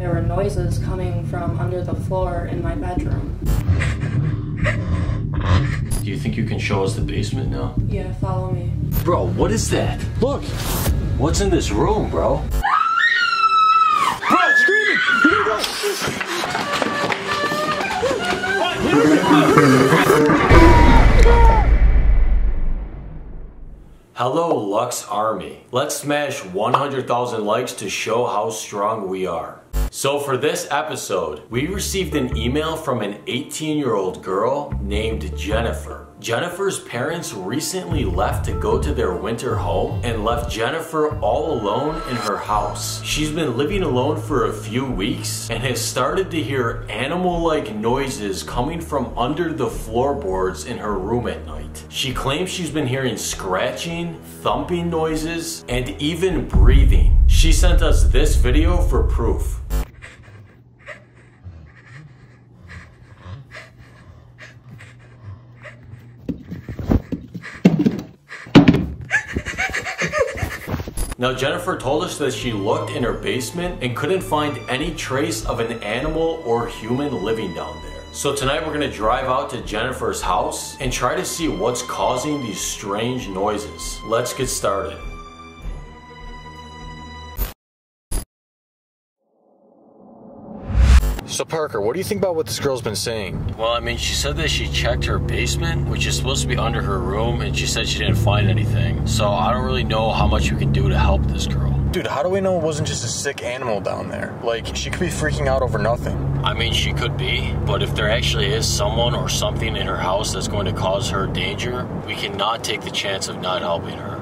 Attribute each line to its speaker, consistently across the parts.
Speaker 1: There were noises coming from under the floor in my bedroom.
Speaker 2: Do you think you can show us the basement now?
Speaker 1: Yeah, follow me.
Speaker 2: Bro, what is that?
Speaker 3: Look!
Speaker 2: What's in this room, bro?
Speaker 3: Bro, screaming!
Speaker 2: Hello, Lux Army. Let's smash 100,000 likes to show how strong we are. So for this episode, we received an email from an 18 year old girl named Jennifer. Jennifer's parents recently left to go to their winter home and left Jennifer all alone in her house. She's been living alone for a few weeks and has started to hear animal-like noises coming from under the floorboards in her room at night. She claims she's been hearing scratching, thumping noises, and even breathing. She sent us this video for proof. Now, Jennifer told us that she looked in her basement and couldn't find any trace of an animal or human living down there. So tonight we're gonna drive out to Jennifer's house and try to see what's causing these strange noises. Let's get started.
Speaker 3: Parker, what do you think about what this girl's been saying?
Speaker 2: Well, I mean, she said that she checked her basement, which is supposed to be under her room, and she said she didn't find anything. So I don't really know how much we can do to help this girl.
Speaker 3: Dude, how do we know it wasn't just a sick animal down there? Like, she could be freaking out over nothing.
Speaker 2: I mean, she could be, but if there actually is someone or something in her house that's going to cause her danger, we cannot take the chance of not helping her.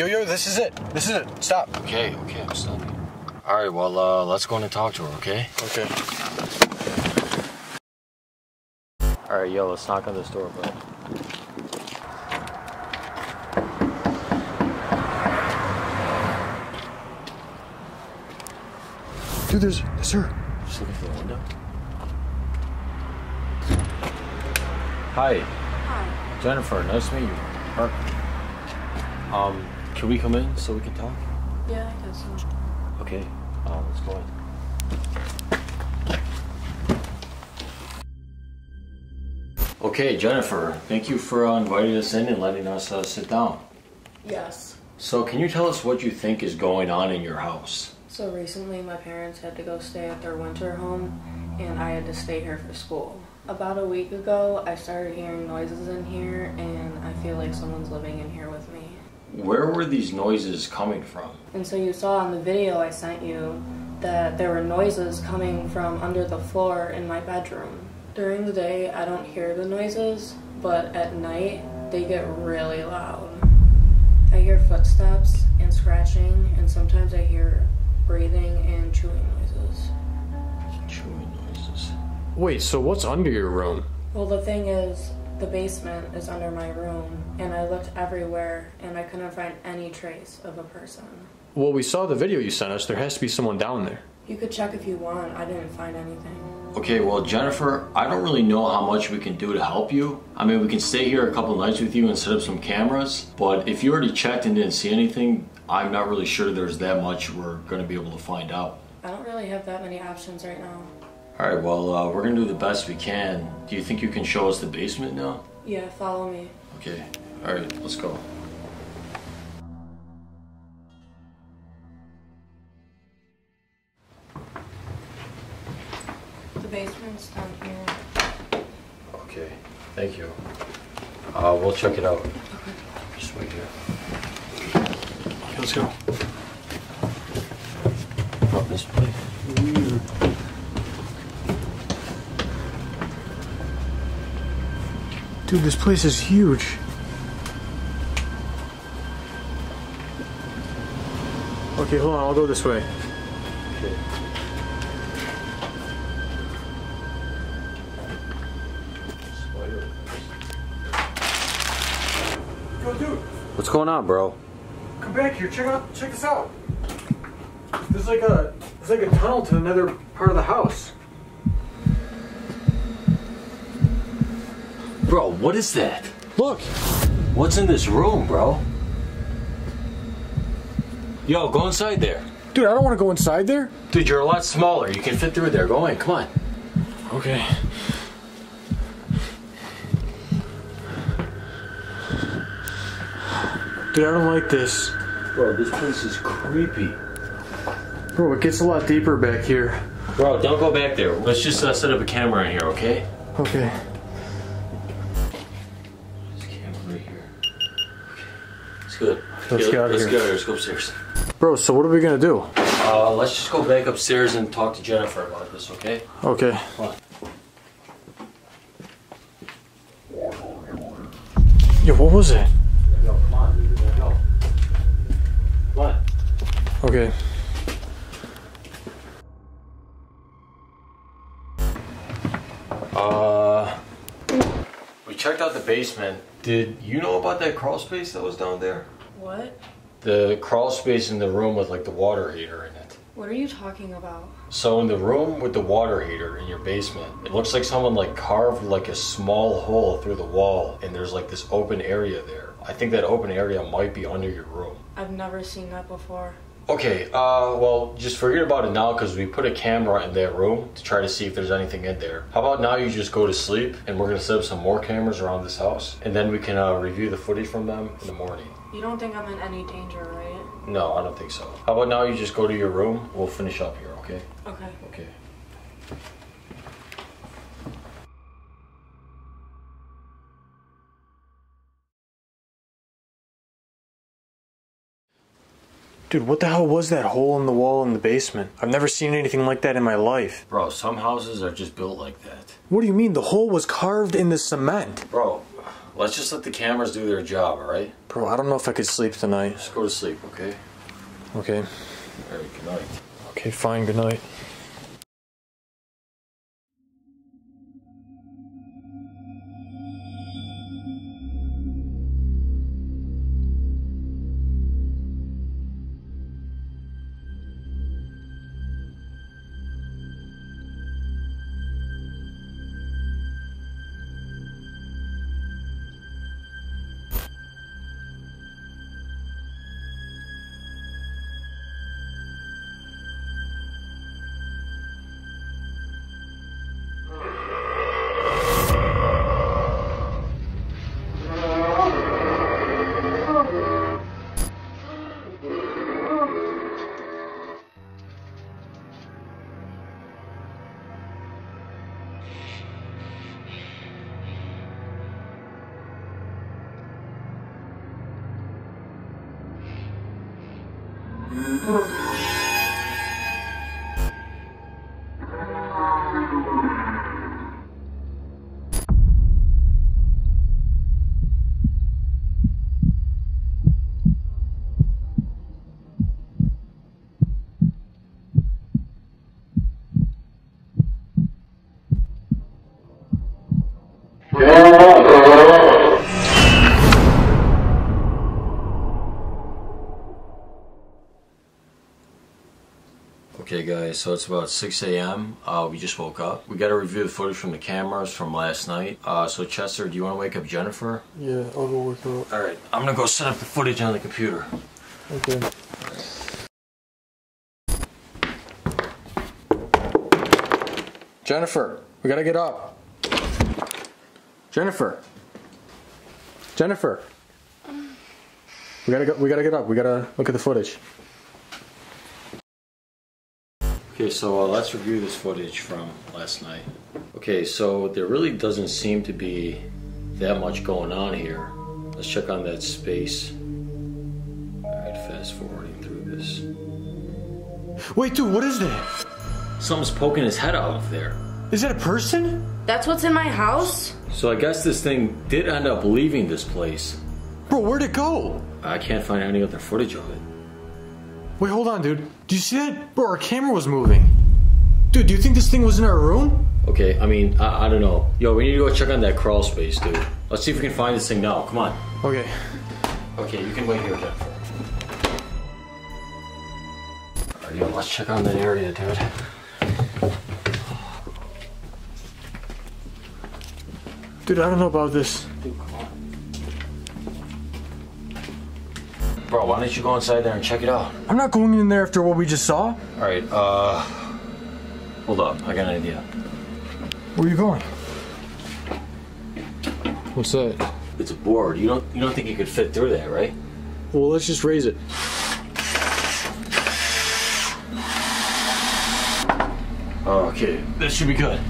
Speaker 3: Yo, yo, this is it. This is it. Stop.
Speaker 2: Okay, okay, I'm stopping. All right, well, uh, let's go in and talk to her, okay?
Speaker 3: Okay.
Speaker 2: All right, yo, let's knock on this door, bro.
Speaker 3: Dude, there's, there's her.
Speaker 2: Just looking through the window. Hi,
Speaker 1: Hi.
Speaker 2: Jennifer. Nice to meet you. Her. Um, can we come in so we can talk?
Speaker 1: Yeah, I guess so.
Speaker 2: Okay, uh, let's go in. Okay, Jennifer, thank you for uh, inviting us in and letting us uh, sit down.
Speaker 1: Yes.
Speaker 2: So, can you tell us what you think is going on in your house?
Speaker 1: So recently, my parents had to go stay at their winter home, and I had to stay here for school. About a week ago, I started hearing noises in here, and I feel like someone's living in here with me.
Speaker 2: Where were these noises coming from?
Speaker 1: And so you saw on the video I sent you that there were noises coming from under the floor in my bedroom. During the day, I don't hear the noises, but at night, they get really loud. I hear footsteps and scratching, and sometimes I hear breathing and chewing noises.
Speaker 2: Chewing noises.
Speaker 3: Wait, so what's under your room?
Speaker 1: Well, the thing is, the basement is under my room, and I looked everywhere, and I couldn't find any trace of a person.
Speaker 3: Well, we saw the video you sent us. There has to be someone down there.
Speaker 1: You could check if you want, I didn't find anything.
Speaker 2: Okay, well, Jennifer, I don't really know how much we can do to help you. I mean, we can stay here a couple nights with you and set up some cameras, but if you already checked and didn't see anything, I'm not really sure there's that much we're going to be able to find out.
Speaker 1: I don't really have that many options right now.
Speaker 2: All right, well, uh, we're going to do the best we can. Do you think you can show us the basement now?
Speaker 1: Yeah, follow me.
Speaker 2: Okay, all right, let's go.
Speaker 1: The basement's down here.
Speaker 2: Okay, thank you. Uh, we'll check it out. Okay. Just wait here.
Speaker 3: Okay, let's go.
Speaker 2: Oh, this place.
Speaker 3: Dude, this place is huge. Okay, hold on. I'll go this way.
Speaker 2: Okay.
Speaker 3: Yo, dude,
Speaker 2: What's going on, bro?
Speaker 3: come back here. Check out. Check this out. There's like a there's like a tunnel to another part of the house.
Speaker 2: Bro, what is that?
Speaker 3: Look.
Speaker 2: What's in this room, bro? Yo, go inside there.
Speaker 3: Dude, I don't want to go inside there.
Speaker 2: Dude, you're a lot smaller. You can fit through there. Go in. Come on.
Speaker 3: Okay. Dude, I don't like this.
Speaker 2: Bro, this place is creepy.
Speaker 3: Bro, it gets a lot deeper back here.
Speaker 2: Bro, don't go back there. Let's just uh, set up a camera in here, okay?
Speaker 3: Okay. Let's get out of
Speaker 2: let's
Speaker 3: here.
Speaker 2: get out of here. Let's go upstairs.
Speaker 3: Bro, so what are we gonna do?
Speaker 2: Uh, let's just go back upstairs and talk to Jennifer about this, okay?
Speaker 3: Okay. Yo, what was it?
Speaker 2: Yo, come on, dude. Go. Come on.
Speaker 3: Okay.
Speaker 2: Uh, we checked out the basement. Did you know about that crawl space that was down there?
Speaker 1: What?
Speaker 2: The crawl space in the room with like the water heater in it.
Speaker 1: What are you talking about?
Speaker 2: So in the room with the water heater in your basement, it looks like someone like carved like a small hole through the wall and there's like this open area there. I think that open area might be under your room.
Speaker 1: I've never seen that before.
Speaker 2: Okay, uh, well, just forget about it now because we put a camera in that room to try to see if there's anything in there. How about now you just go to sleep and we're gonna set up some more cameras around this house and then we can uh, review the footage from them in the morning.
Speaker 1: You don't think I'm in any danger, right?
Speaker 2: No, I don't think so. How about now you just go to your room? We'll finish up here, okay?
Speaker 1: Okay.
Speaker 2: Okay.
Speaker 3: Dude, what the hell was that hole in the wall in the basement? I've never seen anything like that in my life.
Speaker 2: Bro, some houses are just built like that.
Speaker 3: What do you mean? The hole was carved in the cement.
Speaker 2: Bro, let's just let the cameras do their job, alright?
Speaker 3: Bro, I don't know if I could sleep tonight.
Speaker 2: Just go to sleep, okay?
Speaker 3: Okay.
Speaker 2: Alright, good night.
Speaker 3: Okay, fine. Good night.
Speaker 2: Okay, so it's about 6 a.m. Uh, we just woke up. We got to review the footage from the cameras from last night. Uh, so, Chester, do you want to wake up Jennifer?
Speaker 3: Yeah, I'll go work out.
Speaker 2: All right, I'm gonna go set up the footage on the computer.
Speaker 3: Okay. Jennifer, we gotta get up. Jennifer. Jennifer. We gotta go, we gotta get up. We gotta look at the footage.
Speaker 2: Okay, so uh, let's review this footage from last night. Okay, so there really doesn't seem to be that much going on here. Let's check on that space. All right, fast forwarding through this.
Speaker 3: Wait, dude, what is that?
Speaker 2: Something's poking his head out of there.
Speaker 3: Is that a person?
Speaker 1: That's what's in my house?
Speaker 2: So I guess this thing did end up leaving this place.
Speaker 3: Bro, where'd it go?
Speaker 2: I can't find any other footage of it.
Speaker 3: Wait, hold on, dude. Do you see that? Bro, our camera was moving. Dude, do you think this thing was in our room?
Speaker 2: Okay, I mean, I, I don't know. Yo, we need to go check on that crawl space, dude. Let's see if we can find this thing now. Come on.
Speaker 3: Okay.
Speaker 2: Okay, you can wait here, Jennifer. Alright, yo, let's check on that area, dude.
Speaker 3: Dude, I don't know about this.
Speaker 2: Bro, why don't you go inside there and check it out?
Speaker 3: I'm not going in there after what we just saw.
Speaker 2: Alright, uh. Hold up, I got an idea.
Speaker 3: Where are you going? What's that?
Speaker 2: It's a board. You don't you don't think you could fit through that, right?
Speaker 3: Well, let's just raise it.
Speaker 2: Okay, this should be good.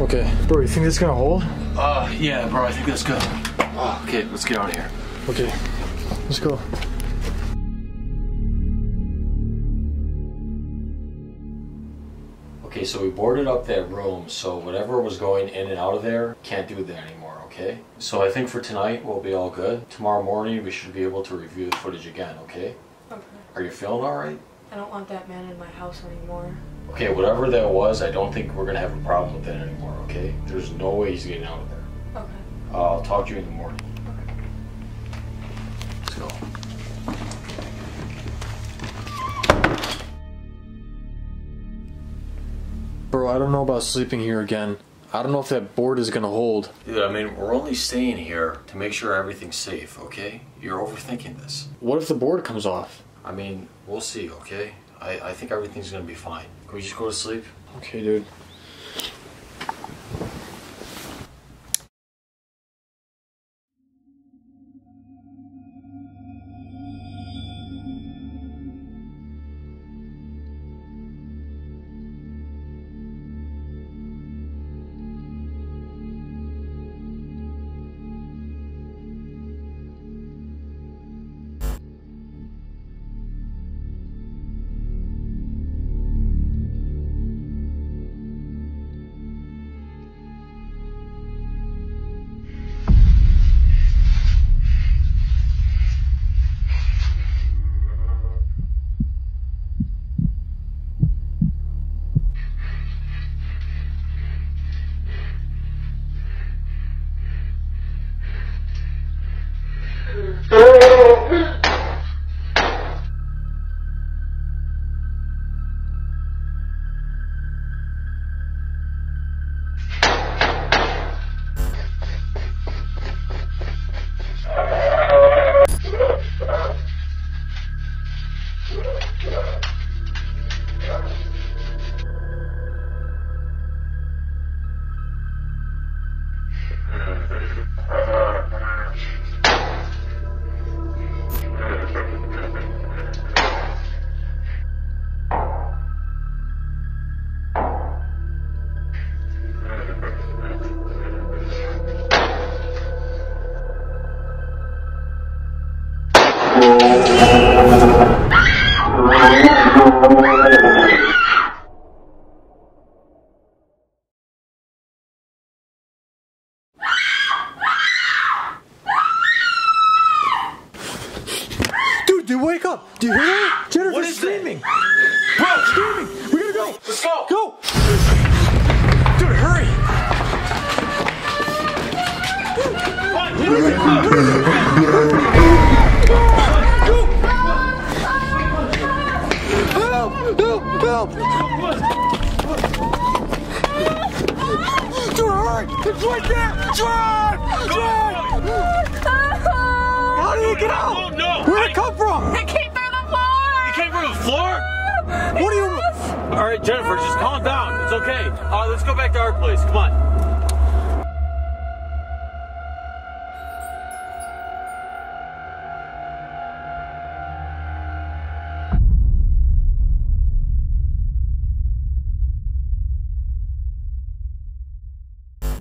Speaker 3: Okay. Bro, you think this is gonna hold?
Speaker 2: Uh, yeah, bro, I think that's good. Oh, okay, let's get out of here.
Speaker 3: Okay. Let's go.
Speaker 2: Okay, so we boarded up that room, so whatever was going in and out of there can't do that anymore, okay? So I think for tonight we'll be all good. Tomorrow morning we should be able to review the footage again, okay?
Speaker 1: Okay.
Speaker 2: Are you feeling alright?
Speaker 1: I don't want that man in my house anymore.
Speaker 2: Okay, whatever that was, I don't think we're gonna have a problem with that anymore, okay? There's no way he's getting out of there.
Speaker 1: Okay.
Speaker 2: Uh, I'll talk to you in the morning. Okay. Let's go.
Speaker 3: Bro, I don't know about sleeping here again. I don't know if that board is gonna hold.
Speaker 2: Dude, I mean, we're only staying here to make sure everything's safe, okay? You're overthinking this.
Speaker 3: What if the board comes off?
Speaker 2: I mean, we'll see, okay? I, I think everything's gonna be fine. Can we just go to sleep?
Speaker 3: Okay, dude. Dude, dude, wake up! Do you hear that? Jennifer's
Speaker 2: What is that?
Speaker 3: screaming!
Speaker 2: Bro,
Speaker 3: Screaming! We gotta go!
Speaker 2: let's go!
Speaker 3: Go! Dude, hurry! Help! Help! Help! Dude, hurry! It's right there! Drive! Drive! How did he get out?
Speaker 2: All right, Jennifer, just calm down. It's okay. Uh, let's go back to our place. Come on.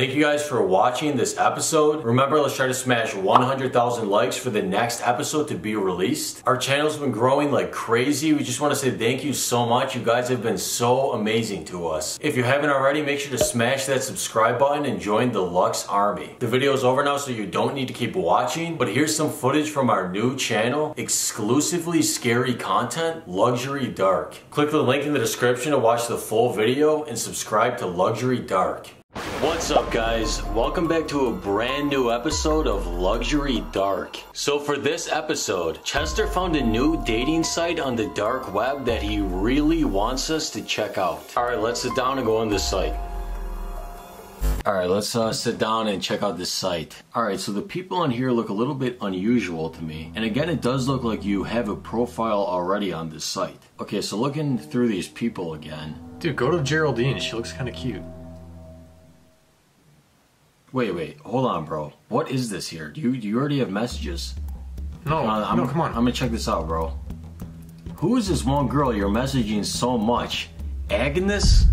Speaker 2: Thank you guys for watching this episode. Remember, let's try to smash 100,000 likes for the next episode to be released. Our channel's been growing like crazy. We just want to say thank you so much. You guys have been so amazing to us. If you haven't already, make sure to smash that subscribe button and join the Lux Army. The video is over now, so you don't need to keep watching, but here's some footage from our new channel, exclusively scary content, Luxury Dark. Click the link in the description to watch the full video and subscribe to Luxury Dark. What's up, guys? Welcome back to a brand new episode of Luxury Dark. So, for this episode, Chester found a new dating site on the dark web that he really wants us to check out. Alright, let's sit down and go on this site. All right, let's uh, sit down and check out this site. All right, so the people on here look a little bit unusual to me. And again, it does look like you have a profile already on this site. Okay, so looking through these people again.
Speaker 3: Dude, go to Geraldine. She looks kind of cute.
Speaker 2: Wait, wait, hold on, bro. What is this here? Do you do you already have messages?
Speaker 3: No,
Speaker 2: Uh, I'm,
Speaker 3: no, come on.
Speaker 2: I'm gonna check this out, bro. Who is this one girl you're messaging so much? Agnes?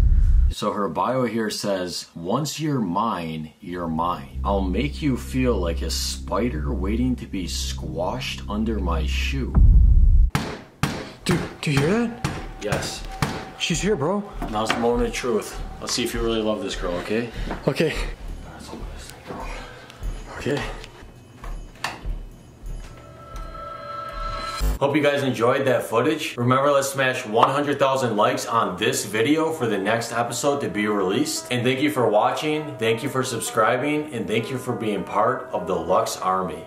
Speaker 2: So her bio here says, Once you're mine, you're mine. I'll make you feel like a spider waiting to be squashed under my shoe.
Speaker 3: Dude, do you hear that?
Speaker 2: Yes.
Speaker 3: She's here, bro.
Speaker 2: Now's the moment of truth. Let's see if you really love this girl, okay?
Speaker 3: Okay. Okay.
Speaker 2: Hope you guys enjoyed that footage. Remember, let's smash 100,000 likes on this video for the next episode to be released. And thank you for watching, thank you for subscribing, and thank you for being part of the Lux Army.